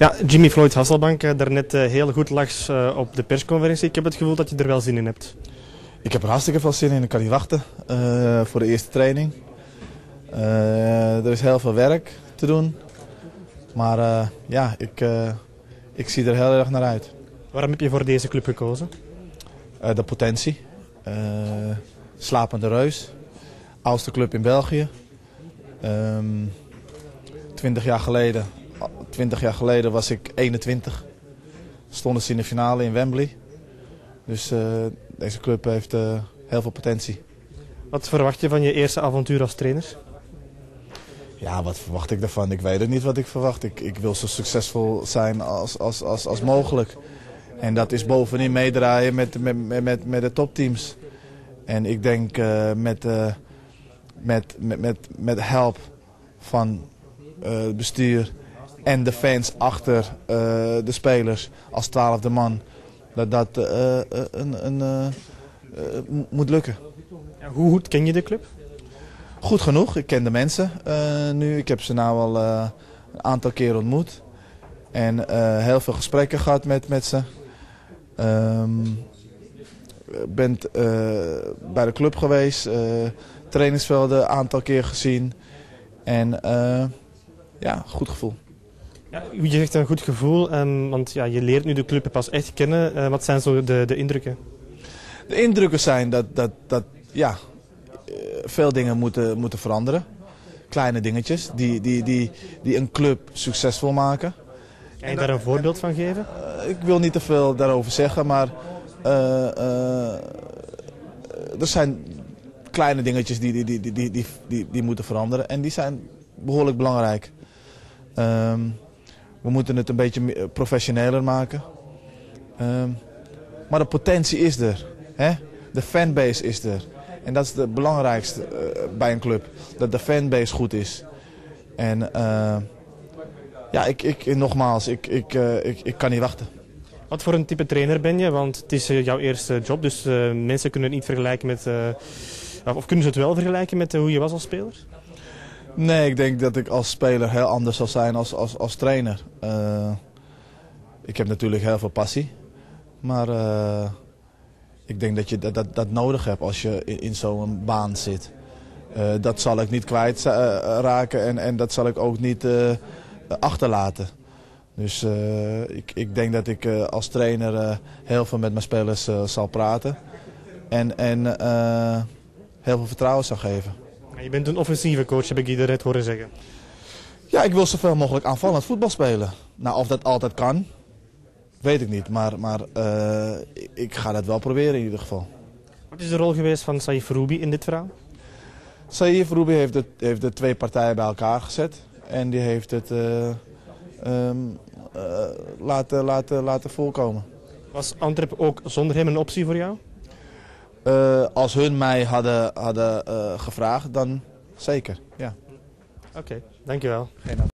Ja, Jimmy Floyd Hasselbank, eh, daarnet eh, heel goed lags eh, op de persconferentie. Ik heb het gevoel dat je er wel zin in hebt. Ik heb er hartstikke veel zin in. Ik kan niet wachten voor de eerste training. Er is heel veel werk te doen. Maar ja, ik, ik zie er heel erg naar uit. Waarom heb je voor deze club gekozen? De potentie. Slapende Reus. Oudste club in België. Ehm 20 jaar geleden, 20 jaar geleden was ik 21. Stonden ze in de finale in Wembley. Dus eh, deze club heeft eh, heel veel potentie. Wat verwacht je van je eerste avontuur als trainer? Ja, wat verwacht ik daarvan? Ik weet het niet wat ik verwacht. Ik, ik wil zo succesvol zijn als, als, als, als mogelijk. En dat is bovenin meedraaien met, met, met, met, de topteams. En ik denk eh, met, eh, met, met, met, met help van eh, het bestuur en de fans achter eh, de spelers als twaalfde man, dat dat eh, eh, een, een, moet lukken. Ja, hoe goed ken je de club? Goed genoeg. Ik ken de mensen nu. Ik heb ze nou al een aantal keer ontmoet. En heel veel gesprekken gehad met, met ze. Ehm ben eh, bij de club geweest. trainingsvelden een aantal keer gezien. En ja, goed gevoel. Ja, je zegt een goed gevoel, want ja, je leert nu de club pas echt kennen. Eh, wat zijn zo de, de indrukken? De indrukken zijn dat, dat, dat ja, eh, veel dingen moeten, moeten veranderen. Kleine dingetjes die, die, die, die een club succesvol maken. Kan je daar een voorbeeld van geven? Eh, ik wil niet te veel daarover zeggen, maar er zijn kleine dingetjes die, die, die, die, die, die, die, die moeten veranderen. En die zijn behoorlijk belangrijk. Ehm, we moeten het een beetje meer professioneler maken. Ehm, maar de potentie is er. Hè? De fanbase is er. En dat is het belangrijkste eh, bij een club. Dat de fanbase goed is. En eh, ja, ik, ik, nogmaals, ik, ik, eh, ik, ik kan niet wachten. Wat voor een type trainer ben je? Want het is eh, jouw eerste job, dus eh, mensen kunnen het niet vergelijken met... eh, of kunnen ze het wel vergelijken met eh, hoe je was als speler? Nee, ik denk dat ik als speler heel anders zal zijn als, als, als trainer. Eh, ik heb natuurlijk heel veel passie. Maar eh, ik denk dat je dat, dat, dat nodig hebt als je in, zo'n baan zit. Eh, dat zal ik niet kwijt eh, raken en, en dat zal ik ook niet achterlaten. Dus ik, ik denk dat ik als trainer heel veel met mijn spelers zal praten. En, en heel veel vertrouwen zal geven. Je bent een offensieve coach, heb ik je net horen zeggen. Ja, ik wil zoveel mogelijk aanvallend voetbal spelen. Nou, of dat altijd kan, weet ik niet. Maar, maar eh, ik- ga dat wel proberen in ieder geval. Wat is de rol geweest van Saif Roubi in dit verhaal? Saïf Roubi heeft de, heeft de twee partijen bij elkaar gezet. En die heeft het eh, ehm, eh, laten, laten, laten voorkomen. Was Antwerp ook zonder hem een optie voor jou? Eh, als hun mij hadden, hadden eh, gevraagd, dan zeker. Ja. Oké, dankjewel. Geen